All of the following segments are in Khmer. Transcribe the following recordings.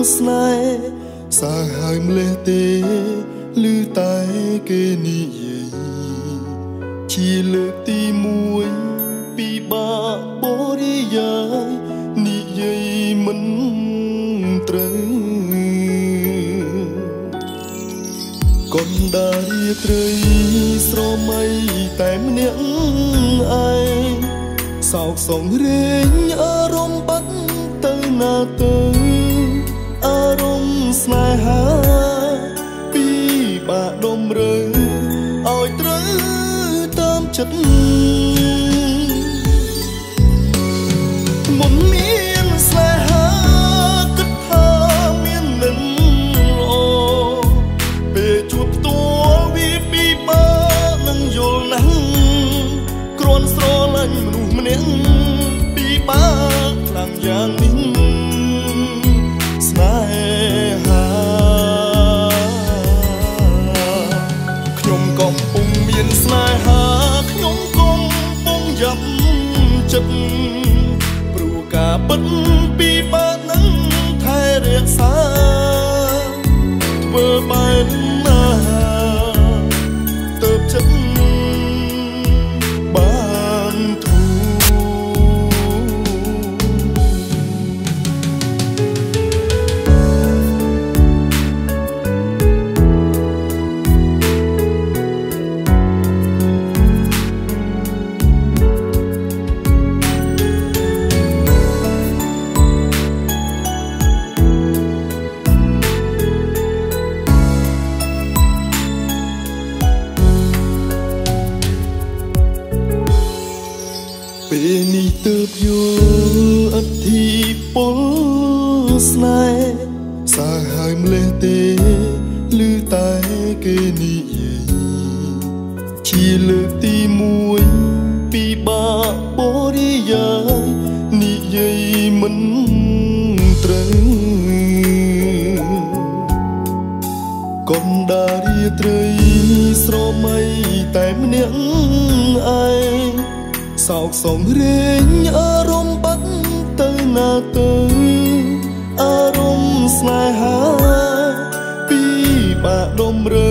ពលស្នេហ៍សាហើយម្លេះទេឮតែគេនិយាយជាលើកទី1ពីបាបរិយាយនិយាយមិនត្រូវកុំដារាត្រីស្រមៃតែម្នាក់ឯងសោកសងរែងអារម្មណ៍បាត់ទៅណាទៅ ការពិតពីបើនឹងថែរក្សាធ្វើបែប ពេលនេះទើបយល់អធិពលស្នេហ៍សាហើយម្លេះទេឮតែគេនិយាយជាលើកទី1ពីបាបរិយាយនិយាយមិនត្រូវកុំដារាត្រីស្រមៃតែម្នាក់ឯង សោកសងរែងអារម្មណ៍បាត់ទៅណាទៅអារម្មណ៍ស្នេហាពីបាក់ដុំរើ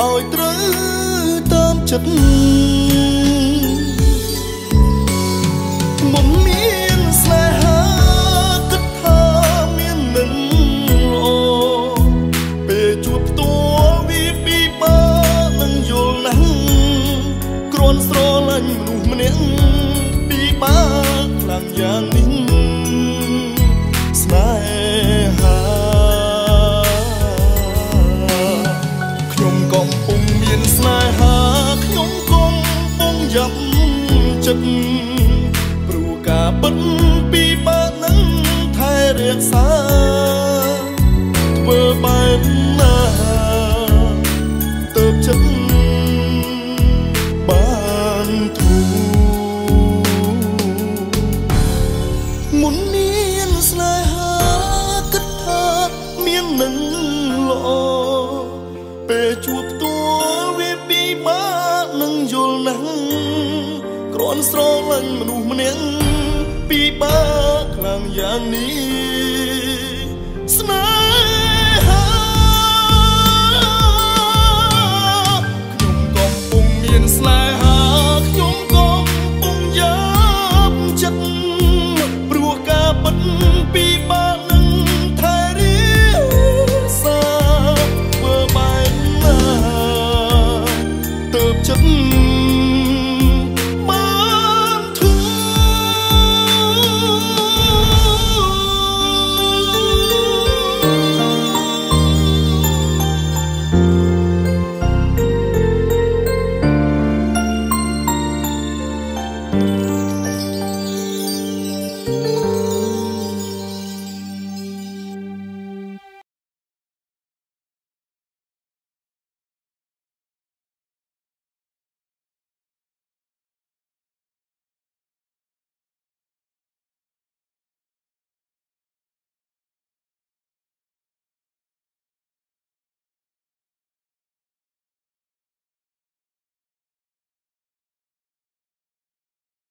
ឲ្យត្រូវតាមចិត្ត យ៉ាងនេះ ពេលជួបផ្ទាល់វាពិបាកនឹងយល់ណាស់គ្រាន់ស្រលាញ់មនុស្សម្នាក់ពិបាកខ្លាំងយ៉ាងនេះស្នេហាខ្ញុំកំពុងមានស្នេហ៍